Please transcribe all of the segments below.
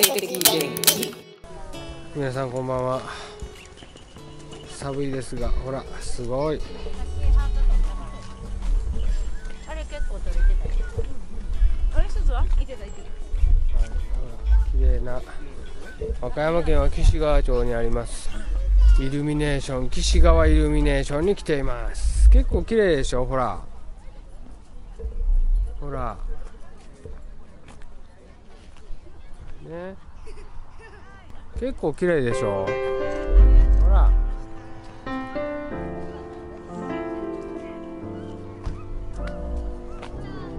的元気皆さんこんばんは。寒いですがほらすごい。あれ結構取れてたよ。あれ一つはいてたいて綺麗な和歌山県は岸川町にあります。イルミネーション岸川イルミネーションに来ています。結構綺麗でしょ？ほら。ほら。ね。結構綺麗でしょ？ほら。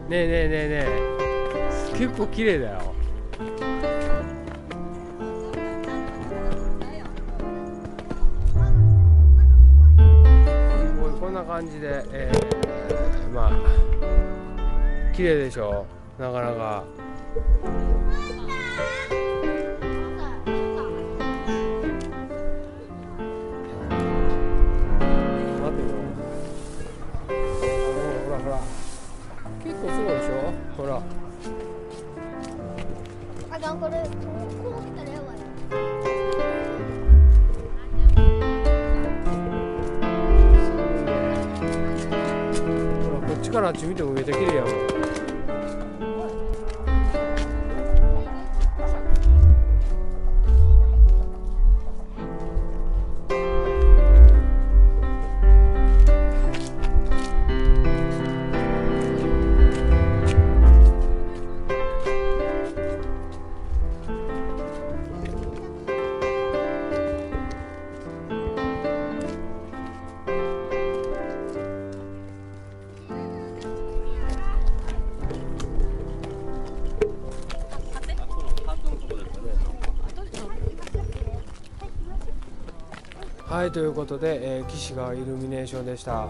ねえねえねえねえ。結構綺麗だよ。こんな感じで、えーまあ綺麗でしょ？なかなか。結構すごいでしょほらあかんこれこうこう見たらやばいほらこっちからあっち見てもめっちゃ綺麗やもんはいということで、えー、岸川イルミネーションでした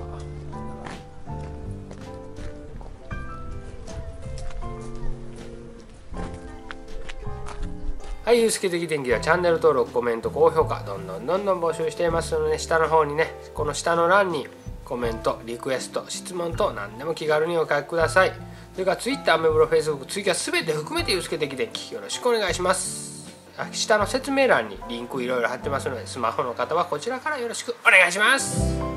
はい、ゆうすけ的天気はチャンネル登録、コメント、高評価、どんどんどんどん募集していますので、下の方にね、この下の欄にコメント、リクエスト、質問と何でも気軽にお書きください。それから Twitter、アメブロ、Facebook、ツイキャスすべて含めてゆうすけ的天気、よろしくお願いします。下の説明欄にリンクいろいろ貼ってますので、スマホの方はこちらからよろしくお願いします。